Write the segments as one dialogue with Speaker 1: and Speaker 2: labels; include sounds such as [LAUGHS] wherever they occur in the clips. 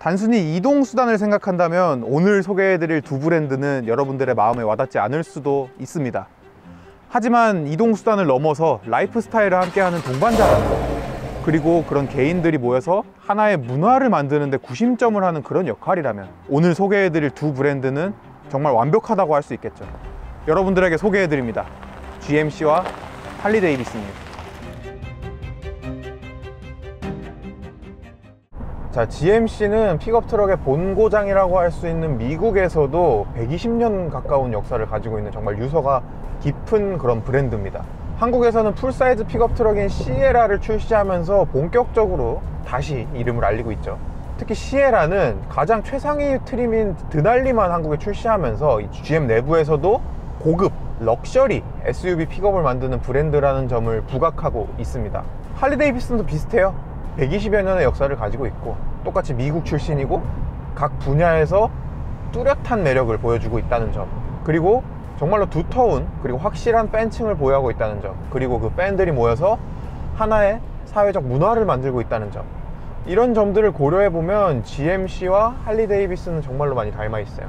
Speaker 1: 단순히 이동 수단을 생각한다면 오늘 소개해드릴 두 브랜드는 여러분들의 마음에 와닿지 않을 수도 있습니다. 하지만 이동 수단을 넘어서 라이프 스타일을 함께하는 동반자라는 것 그리고 그런 개인들이 모여서 하나의 문화를 만드는데 구심점을 하는 그런 역할이라면 오늘 소개해드릴 두 브랜드는 정말 완벽하다고 할 수 있겠죠. 여러분들에게 소개해드립니다. GMC와 할리 데이비슨입니다. 자, GMC는 픽업 트럭의 본고장이라고 할 수 있는 미국에서도 120년 가까운 역사를 가지고 있는 정말 유서가 깊은 그런 브랜드입니다. 한국에서는 full-size 픽업 트럭인 시에라를 출시하면서 본격적으로 다시 이름을 알리고 있죠. 특히 시에라는 가장 최상위 trim인 드날리만 한국에 출시하면서 이 GM 내부에서도 고급 럭셔리 SUV 픽업을 만드는 브랜드라는 점을 부각하고 있습니다. 할리 데이비슨도 비슷해요. 120여 년의 역사를 가지고 있고 똑같이 미국 출신이고 각 분야에서 뚜렷한 매력을 보여주고 있다는 점. 그리고 정말로 두터운 그리고 확실한 팬층을 보유하고 있다는 점. 그리고 그 팬들이 모여서 하나의 사회적 문화를 만들고 있다는 점. 이런 점들을 고려해 보면 GMC와 할리 데이비슨은 정말로 많이 닮아 있어요.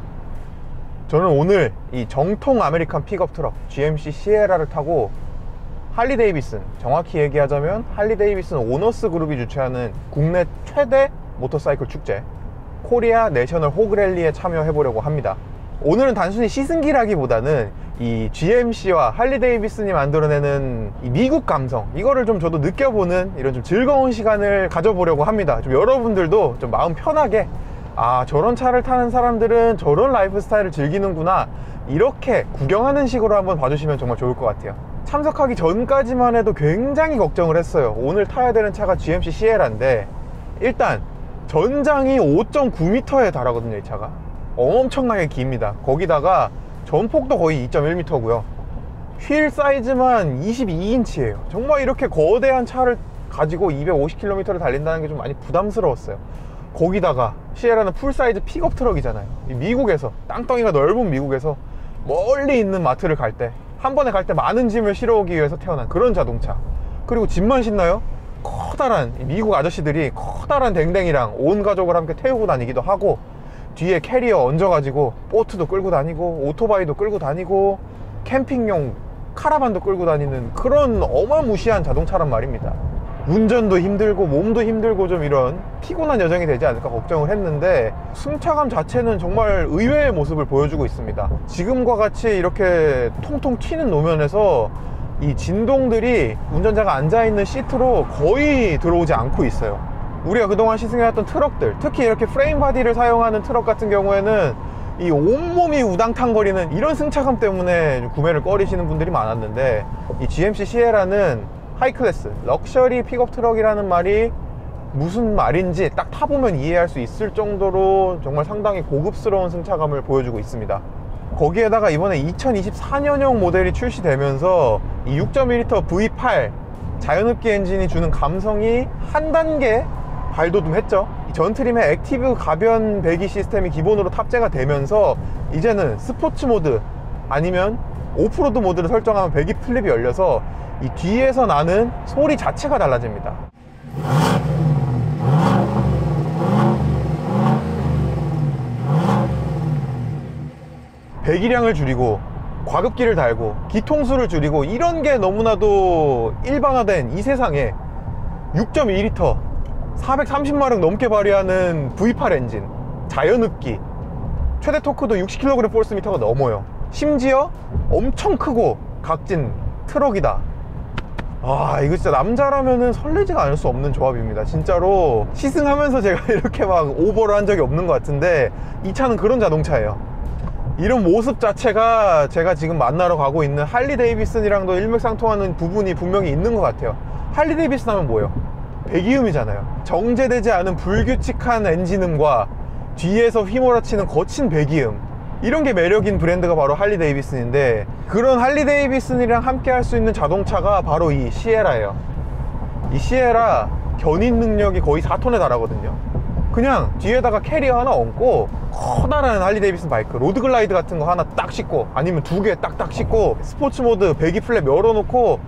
Speaker 1: 저는 오늘 이 정통 American 픽업 트럭 GMC 시에라를 타고 할리 데이비슨. 정확히 얘기하자면 할리 데이비슨 Owners Group이 주최하는 국내 최대 모터사이클 축제 Korea National HOG Rally에 참여해 보려고 합니다. 오늘은 단순히 시승기라기보다는 이 GMC와 할리 데이비슨이 만들어내는 이 미국 감성 이거를 좀 저도 느껴보는 이런 좀 즐거운 시간을 가져보려고 합니다. 좀 여러분들도 좀 마음 편하게 아 저런 차를 타는 사람들은 저런 라이프 스타일을 즐기는구나 이렇게 구경하는 식으로 한번 봐주시면 정말 좋을 것 같아요 참석하기 전까지만 해도 굉장히 걱정을 했어요. 오늘 타야 되는 차가 GMC 시에라인데 일단 전장이 5.9m에 달하거든요 이 차가. 엄청나게 깁니다. 거기다가 전폭도 거의 2.1m고요. 휠 사이즈만 22인치예요. 정말 이렇게 거대한 차를 가지고 250km를 달린다는 게 좀 많이 부담스러웠어요. 거기다가 시에라는 full-size 픽업 트럭이잖아요. 미국에서 땅덩이가 넓은 미국에서 멀리 있는 마트를 갈때 한 번에 갈 때 많은 짐을 실어오기 위해서 태어난 그런 자동차 그리고 짐만 신나요? 커다란 미국 아저씨들이 커다란 댕댕이랑 온 가족을 함께 태우고 다니기도 하고 뒤에 캐리어 얹어가지고 보트도 끌고 다니고 오토바이도 끌고 다니고 캠핑용 카라반도 끌고 다니는 그런 어마무시한 자동차란 말입니다 운전도 힘들고 몸도 힘들고 좀 이런 피곤한 여정이 되지 않을까 걱정을 했는데 승차감 자체는 정말 의외의 모습을 보여주고 있습니다. 지금과 같이 이렇게 통통 튀는 노면에서 이 진동들이 운전자가 앉아있는 시트로 거의 들어오지 않고 있어요. 우리가 그동안 시승해왔던 트럭들 특히 이렇게 frame body를 사용하는 트럭 같은 경우에는 이 온몸이 우당탕거리는 이런 승차감 때문에 구매를 꺼리시는 분들이 많았는데 이 GMC 시에라는 high-class. 럭셔리 픽업 트럭이라는 말이 무슨 말인지 딱 타보면 이해할 수 있을 정도로 정말 상당히 고급스러운 승차감을 보여주고 있습니다. 거기에다가 이번에 2024년형 모델이 출시되면서 이 6.1L V8 자연흡기 엔진이 주는 감성이 한 단계 발돋움했죠. 전 트림의 active 가변 배기 시스템이 기본으로 탑재가 되면서 이제는 스포츠 모드 아니면 오프로드 모드를 설정하면 배기 flap이 열려서 이 뒤에서 나는 소리 자체가 달라집니다. 배기량을 줄이고 과급기를 달고 기통수를 줄이고 이런 게 너무나도 일반화된 이 세상에 6.2L 430마력 넘게 발휘하는 V8 엔진 자연흡기 최대 토크도 60kg/가 넘어요. 심지어 엄청 크고 각진 트럭이다 아 이거 진짜 남자라면은 설레지가 않을 수 없는 조합입니다. 진짜로 시승하면서 제가 [LAUGHS] 이렇게 막 오버를 한 적이 없는 것 같은데 이 차는 그런 자동차예요. 이런 모습 자체가 제가 지금 만나러 가고 있는 할리 데이비슨이랑도 일맥상통하는 부분이 분명히 있는 것 같아요. 할리 데이비슨 하면 뭐예요? 배기음이잖아요. 정제되지 않은 불규칙한 엔진음과 뒤에서 휘몰아치는 거친 배기음. 이런 게 매력인 브랜드가 바로 할리 데이비슨인데 그런 할리 데이비슨이랑 함께 할 수 있는 자동차가 바로 이 시에라예요. 이 시에라 견인 능력이 거의 4톤에 달하거든요. 그냥 뒤에다가 캐리어 하나 얹고 커다란 할리 데이비슨 바이크 로드글라이드 같은 거 하나 딱 싣고 아니면 두 개 딱딱 싣고 스포츠 모드 배기 flap 열어놓고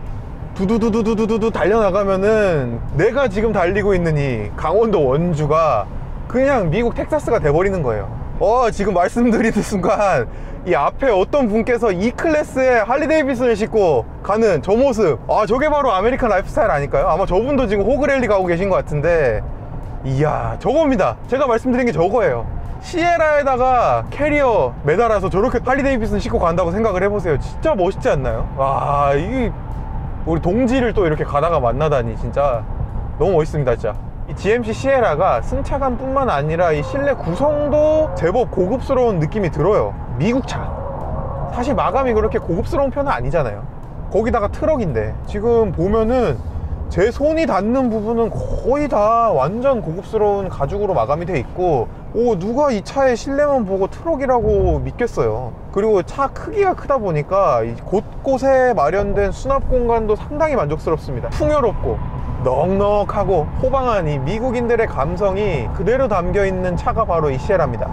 Speaker 1: 두두두두두두두 달려나가면은 내가 지금 달리고 있는 이 강원도 원주가 그냥 미국 텍사스가 돼버리는 거예요. 어 지금 말씀드리는 순간 이 앞에 어떤 분께서 이 클래스의 할리 데이비슨을 싣고 가는 저 모습. 아 저게 바로 American 라이프 스타일 아닐까요? 아마 저분도 지금 호그랠리 가고 계신 것 같은데. 이야 저겁니다. 제가 말씀드린 게 저거예요. 시에라에다가 캐리어 매달아서 저렇게 할리 데이비슨 싣고 간다고 생각을 해보세요. 진짜 멋있지 않나요? 와 이게 우리 동지를 또 이렇게 가다가 만나다니 진짜 너무 멋있습니다 진짜 이 GMC 시에라가 승차감 뿐만 아니라 이 실내 구성도 제법 고급스러운 느낌이 들어요. 미국 차. 사실 마감이 그렇게 고급스러운 편은 아니잖아요. 거기다가 트럭인데 지금 보면은 제 손이 닿는 부분은 거의 다 완전 고급스러운 가죽으로 마감이 돼 있고 오 누가 이 차의 실내만 보고 트럭이라고 믿겠어요. 그리고 차 크기가 크다 보니까 이 곳곳에 마련된 수납 공간도 상당히 만족스럽습니다. 풍요롭고 넉넉하고 호방한 이 미국인들의 감성이 그대로 담겨 있는 차가 바로 이 시에라입니다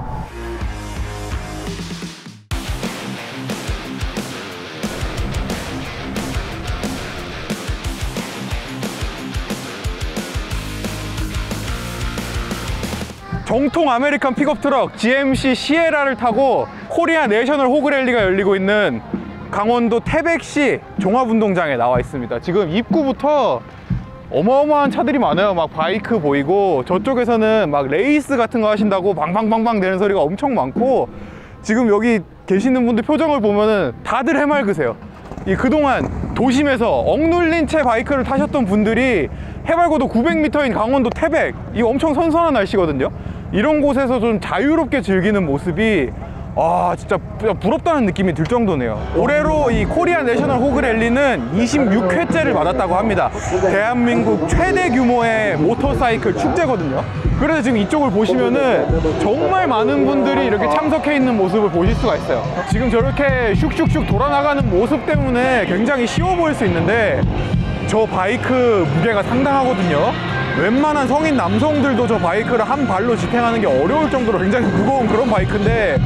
Speaker 1: 정통 American 픽업 트럭 GMC 시에라를 타고 코리아 내셔널 호그랠리가 열리고 있는 강원도 태백시 종합운동장에 나와 있습니다. 지금 입구부터 어마어마한 차들이 많아요. 막 바이크 보이고 저쪽에서는 막 레이스 같은 거 하신다고 방방방방 되는 소리가 엄청 많고 지금 여기 계시는 분들 표정을 보면은 다들 해맑으세요. 이 그동안 도심에서 억눌린 채 바이크를 타셨던 분들이 해발고도 900m인 강원도 태백 이 엄청 선선한 날씨거든요. 이런 곳에서 좀 자유롭게 즐기는 모습이 아 진짜 부- 부럽다는 느낌이 들 정도네요. 올해로 이 코리아 내셔널 호그 랠리는 26회째를 맞았다고 합니다. 대한민국 최대 규모의 모터사이클 축제거든요. 그래서 지금 이쪽을 보시면은 정말 많은 분들이 이렇게 참석해 있는 모습을 보실 수가 있어요. 지금 저렇게 슉슉슉 돌아나가는 모습 때문에 굉장히 쉬워 보일 수 있는데 저 바이크 무게가 상당하거든요. 웬만한 성인 남성들도 저 바이크를 한 발로 지탱하는 게 어려울 정도로 굉장히 무거운 그런 바이크인데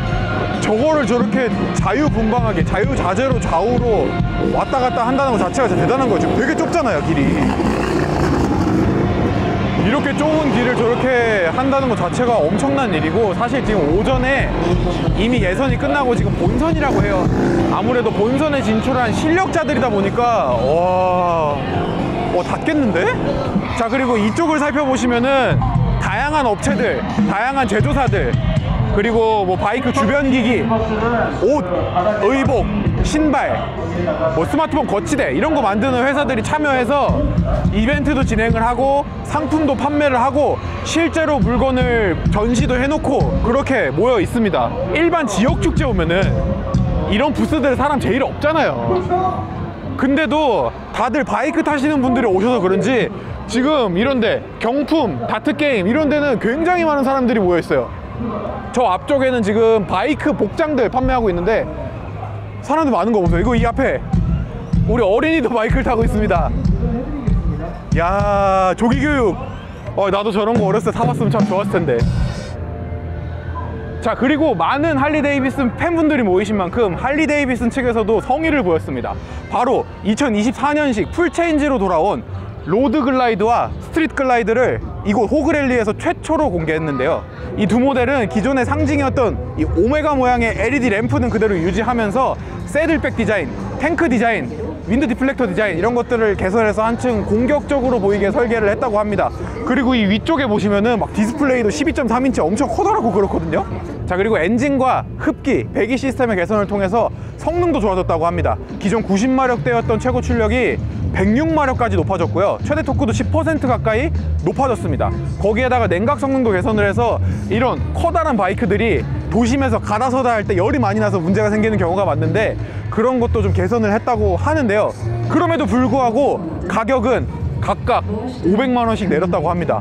Speaker 1: 저거를 저렇게 자유분방하게 자유자재로 좌우로 왔다 갔다 한다는 것 자체가 진짜 대단한 거죠. 되게 좁잖아요 길이. 이렇게 좁은 길을 저렇게 한다는 것 자체가 엄청난 일이고 사실 지금 오전에 이미 예선이 끝나고 지금 본선이라고 해요. 아무래도 본선에 진출한 실력자들이다 보니까 와... 어, 닿겠는데? 자 그리고 이쪽을 살펴보시면은 다양한 업체들 다양한 제조사들 그리고 뭐 바이크 주변 기기 옷 의복 신발 뭐 스마트폰 거치대 이런 거 만드는 회사들이 참여해서 이벤트도 진행을 하고 상품도 판매를 하고 실제로 물건을 전시도 해놓고 그렇게 모여 있습니다. 일반 지역 축제 오면은 이런 부스들 사람 제일 없잖아요. 근데도 다들 바이크 타시는 분들이 오셔서 그런지 지금 이런데 경품, 다트게임 이런 데는 굉장히 많은 사람들이 모여 있어요 저 앞쪽에는 지금 바이크 복장들 판매하고 있는데 사람들 많은 거 보세요. 이거 이 앞에 우리 어린이도 바이크를 타고 있습니다. 야 조기교육. 어, 나도 저런 거 어렸을 때 타봤으면 참 좋았을 텐데. 자 그리고 많은 할리 데이비슨 팬분들이 모이신 만큼 할리 데이비슨 측에서도 성의를 보였습니다. 바로 2024년식 full change로 돌아온 로드 글라이드와 스트릿 글라이드를 이곳 호그랠리에서 최초로 공개했는데요 이 두 모델은 기존의 상징이었던 이 오메가 모양의 LED 램프는 그대로 유지하면서 saddlebag 디자인, 탱크 디자인, wind deflector 디자인 이런 것들을 개선해서 한층 공격적으로 보이게 설계를 했다고 합니다. 그리고 이 위쪽에 보시면은 막 디스플레이도 12.3인치 엄청 커다랗고 그렇거든요. 자 그리고 엔진과 흡기, 배기 시스템의 개선을 통해서 성능도 좋아졌다고 합니다. 기존 90마력대였던 최고 출력이 106마력까지 높아졌고요. 최대 토크도 10% 가까이 높아졌습니다. 거기에다가 냉각 성능도 개선을 해서 이런 커다란 바이크들이 도심에서 가다 서다 할 때 열이 많이 나서 문제가 생기는 경우가 많은데 그런 것도 좀 개선을 했다고 하는데요. 그럼에도 불구하고 가격은 각각 500만 원씩 내렸다고 합니다.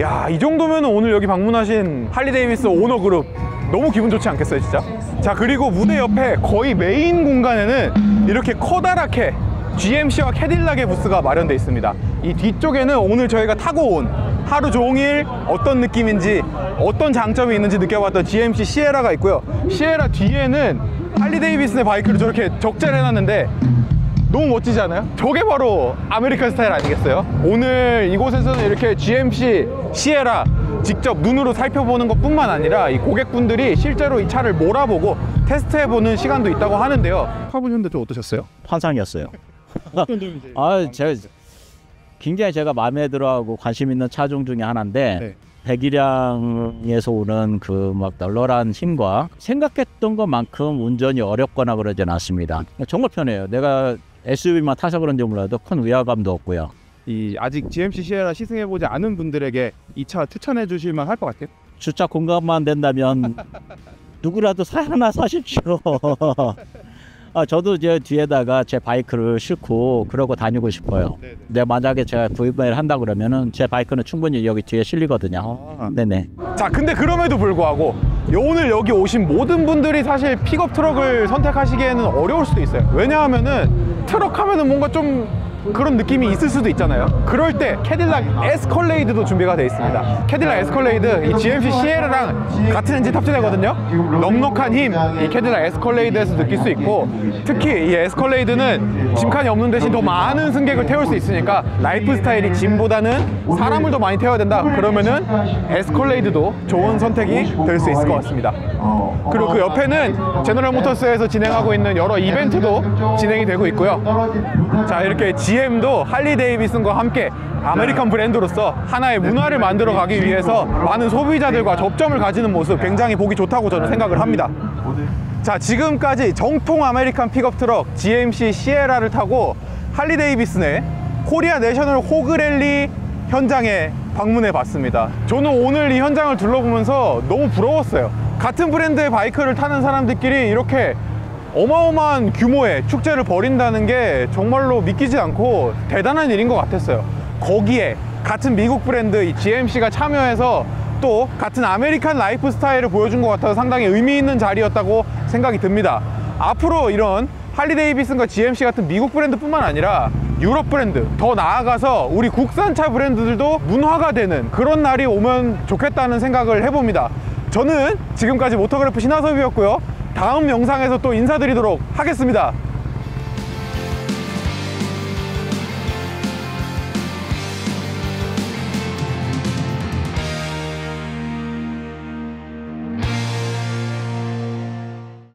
Speaker 1: 야 이 정도면 오늘 여기 방문하신 할리데이비슨 오너 그룹 너무 기분 좋지 않겠어요 진짜? 자 그리고 무대 옆에 거의 메인 공간에는 이렇게 커다랗게 GMC와 캐딜락의 부스가 마련되어 있습니다 이 뒤쪽에는 오늘 저희가 타고 온 하루 종일 어떤 느낌인지 어떤 장점이 있는지 느껴봤던 GMC 시에라가 있고요 시에라 뒤에는 할리 데이비슨의 바이크를 저렇게 적재를 해놨는데 너무 멋지지 않아요? 저게 바로 American 스타일 아니겠어요? 오늘 이곳에서는 이렇게 GMC 시에라 직접 눈으로 살펴보는 것 뿐만 아니라 이 고객분들이 실제로 이 차를 몰아보고 테스트해보는 시간도 있다고 하는데요 타보셨는데 좀 어떠셨어요?
Speaker 2: 환상이었어요.
Speaker 1: 어떤 점이 제일
Speaker 2: 아, 제가 굉장히 제가 마음에 들어하고 관심 있는 차종 중에 하나인데
Speaker 1: 네.
Speaker 2: 배기량에서 오는 그 막 널널한 힘과 생각했던 것만큼 운전이 어렵거나 그러진 않습니다. 정말 편해요. 내가 SUV만 타서 그런지 몰라도 큰 위화감도 없고요.
Speaker 1: 이 아직 GMC 시에라 시승해보지 않은 분들에게 이 차 추천해 주실만 할 것 같아요?
Speaker 2: 주차 공간만 된다면 [LAUGHS] 누구라도 사 하나 사십시오. [LAUGHS] 아, 저도 이제 뒤에다가 제 바이크를 싣고 그러고 다니고 싶어요.
Speaker 1: 네네.
Speaker 2: 내 만약에 제가 구입을 한다 그러면은 제 바이크는 충분히 여기 뒤에 실리거든요.
Speaker 1: 아.
Speaker 2: 네네.
Speaker 1: 자 근데 그럼에도 불구하고 요- 오늘 여기 오신 모든 분들이 사실 픽업 트럭을 선택하시기에는 어려울 수도 있어요 왜냐하면은 트럭 하면은 뭔가 좀 그런 느낌이 있을 수도 있잖아요. 그럴 때 캐딜락 에스컬레이드도 준비가 되어 있습니다. 캐딜락 에스컬레이드 이 GMC 시에라랑 같은 엔진 탑재되거든요. 넉넉한 힘 이 캐딜락 에스컬레이드에서 느낄 수 있고 특히 이 에스컬레이드는 짐칸이 없는 대신 더 많은 승객을 태울 수 있으니까 라이프 스타일이 짐보다는 사람을 더 많이 태워야 된다. 그러면은 에스컬레이드도 좋은 선택이 될 수 있을 것 같습니다. 그리고 그 옆에는 제너럴 모터스에서 진행하고 있는 여러 이벤트도 진행이 되고 있고요. 자 이렇게 GM 도 할리 데이비슨과 함께 American 브랜드로서 하나의 문화를 만들어 가기 위해서 많은 소비자들과 접점을 가지는 모습 굉장히 보기 좋다고 저는 생각을 합니다. 자 지금까지 정통 American 픽업 트럭 GMC 시에라를 타고 할리 데이비슨의 코리아 내셔널 호그랠리 현장에 방문해 봤습니다. 저는 오늘 이 현장을 둘러보면서 너무 부러웠어요. 같은 브랜드의 바이크를 타는 사람들끼리 이렇게 어마어마한 규모의 축제를 벌인다는 게 정말로 믿기지 않고 대단한 일인 것 같았어요 거기에 같은 미국 브랜드 이 GMC가 참여해서 또 같은 American 라이프 스타일을 보여준 것 같아서 상당히 의미 있는 자리였다고 생각이 듭니다. 앞으로 이런 할리 데이비슨과 GMC 같은 미국 브랜드뿐만 아니라 유럽 브랜드 더 나아가서 우리 국산차 브랜드들도 문화가 되는 그런 날이 오면 좋겠다는 생각을 해봅니다. 저는 지금까지 모터그래프 신하섭이었고요. 다음 영상에서 또 인사드리도록 하겠습니다.